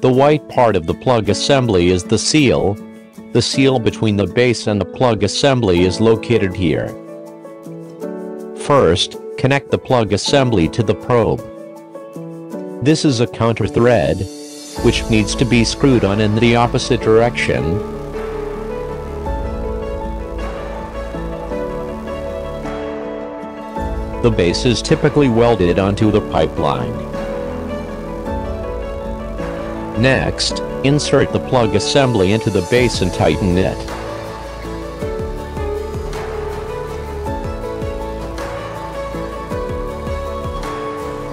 The white part of the plug assembly is the seal. The seal between the base and the plug assembly is located here. First, connect the plug assembly to the probe. This is a counter thread, which needs to be screwed on in the opposite direction. The base is typically welded onto the pipeline. Next, insert the plug assembly into the base and tighten it.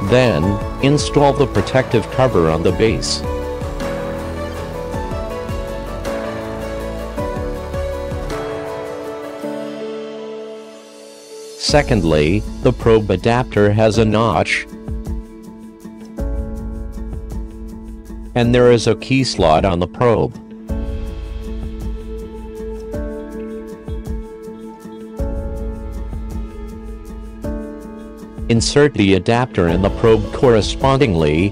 Then, install the protective cover on the base. Secondly, the probe adapter has a notch, and there is a key slot on the probe. Insert the adapter and the probe correspondingly,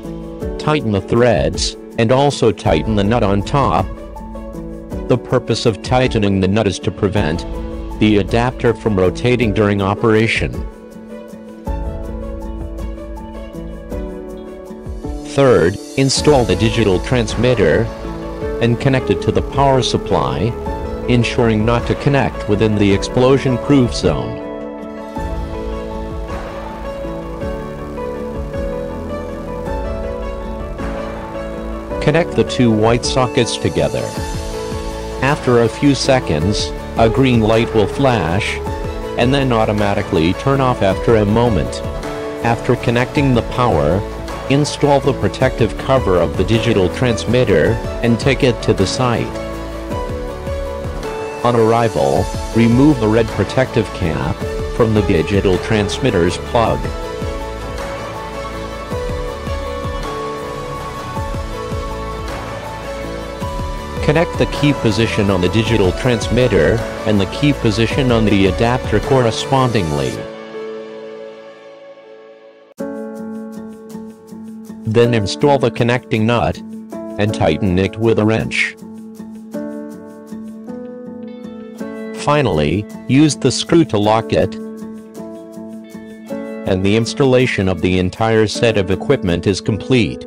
tighten the threads, and also tighten the nut on top. The purpose of tightening the nut is to prevent the adapter from rotating during operation. Third, install the digital transmitter and connect it to the power supply, ensuring not to connect within the explosion-proof zone. Connect the two white sockets together. After a few seconds, a green light will flash, and then automatically turn off after a moment. After connecting the power, install the protective cover of the digital transmitter, and take it to the site. On arrival, remove the red protective cap from the digital transmitter's plug. Connect the key position on the digital transmitter and the key position on the adapter correspondingly. Then install the connecting nut and tighten it with a wrench. Finally, use the screw to lock it and the installation of the entire set of equipment is complete.